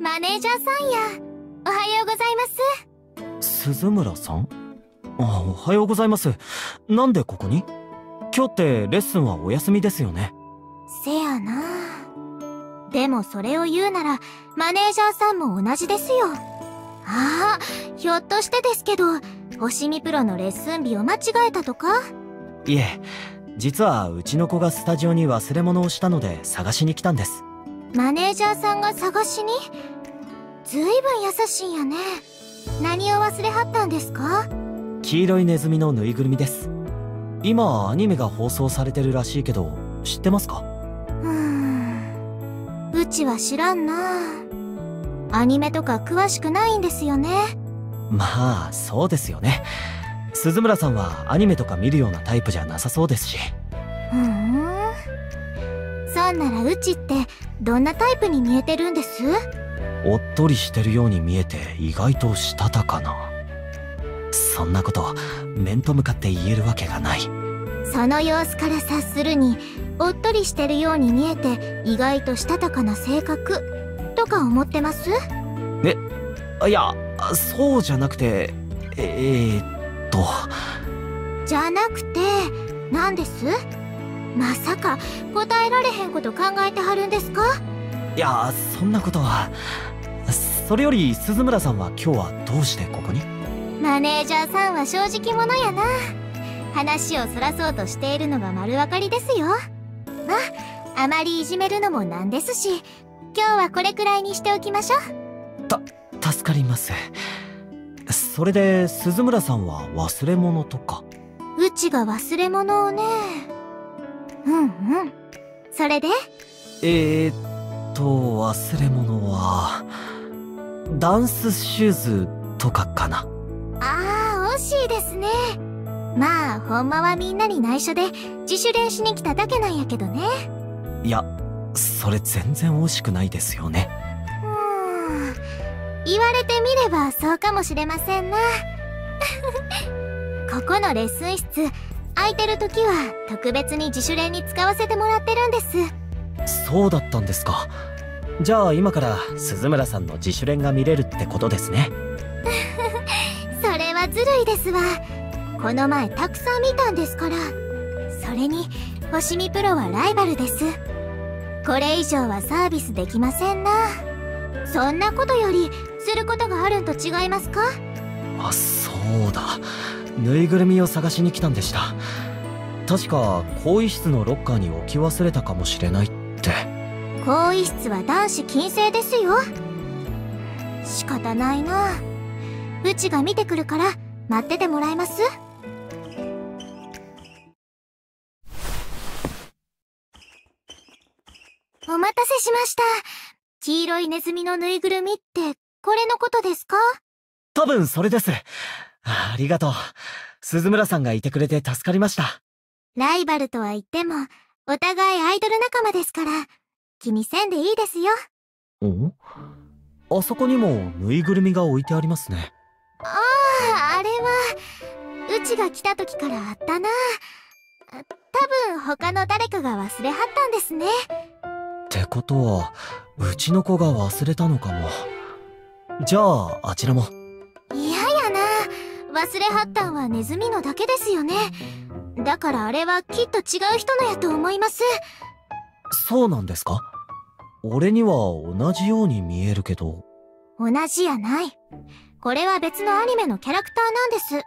マネージャーさんや。おはようございます。鈴村さん？あ、おはようございます。なんでここに？今日ってレッスンはお休みですよね。せやなでもそれを言うなら、マネージャーさんも同じですよ。ああ、ひょっとしてですけど、星見プロのレッスン日を間違えたとか？いえ、実はうちの子がスタジオに忘れ物をしたので探しに来たんです。マネージャーさんが探しに？ずいぶん優しいんやね。何を忘れはったんですか？黄色いネズミのぬいぐるみです。今アニメが放送されてるらしいけど、知ってますか？うーん。うちは知らんなアニメとか詳しくないんですよね。まあ、そうですよね。鈴村さんはアニメとか見るようなタイプじゃなさそうですし。んならうちってどんなタイプに見えてるんです？おっとりしてるように見えて意外としたたかな。そんなこと面と向かって言えるわけがない。その様子から察するにおっとりしてるように見えて意外としたたかな性格とか思ってます？えいやそうじゃなくてえー、っとじゃなくて何です？まさか答えられへんこと考えてはるんですか？いやそんなことは。それより鈴村さんは今日はどうしてここに？マネージャーさんは正直者やな。話をそらそうとしているのが丸分かりですよ。まあまりいじめるのもなんですし今日はこれくらいにしておきましょう。た助かります。それで鈴村さんは忘れ物とか？うちが忘れ物をねうんうん。それで？えー、っと忘れ物はダンスシューズとかかな。ああ惜しいですね。まあほんまはみんなに内緒で自主練しに来ただけなんやけどね。いやそれ全然惜しくないですよね。うん。言われてみればそうかもしれませんな。ここのレッスン室空いてる時は特別に自主練に使わせてもらってるんです。そうだったんですか。じゃあ今から鈴村さんの自主練が見れるってことですね。それはずるいですわ。この前たくさん見たんですから。それに星見プロはライバルです。これ以上はサービスできませんな。そんなことよりすることがあるんと違いますか？あそうだぬいぐるみを探しに来たんでした。確か更衣室のロッカーに置き忘れたかもしれないって。更衣室は男子禁制ですよ。仕方ないな。うちが見てくるから待っててもらえます？お待たせしました。黄色いネズミのぬいぐるみってこれのことですか？多分それですありがとう。鈴村さんがいてくれて助かりました。ライバルとは言っても、お互いアイドル仲間ですから、気にせんでいいですよ。んあそこにもぬいぐるみが置いてありますね。ああ、あれは、うちが来た時からあったな。多分他の誰かが忘れはったんですね。ってことは、うちの子が忘れたのかも。じゃあ、あちらも。忘れはったんはネズミのだけですよね。だからあれはきっと違う人のやと思います。そうなんですか？俺には同じように見えるけど。同じやない。これは別のアニメのキャラクターなんです。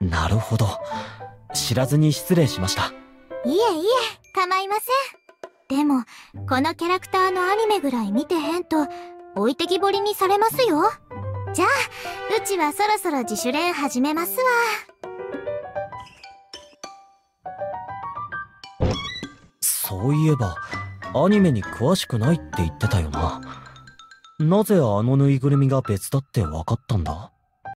なるほど。知らずに失礼しました。いえいえ、構いません。でも、このキャラクターのアニメぐらい見てへんと、置いてきぼりにされますよ。ちはそろそろ自主練始めますわ。そういえば、アニメに詳しくないって言ってたよな。なぜあのぬいぐるみが別だって分かったんだ？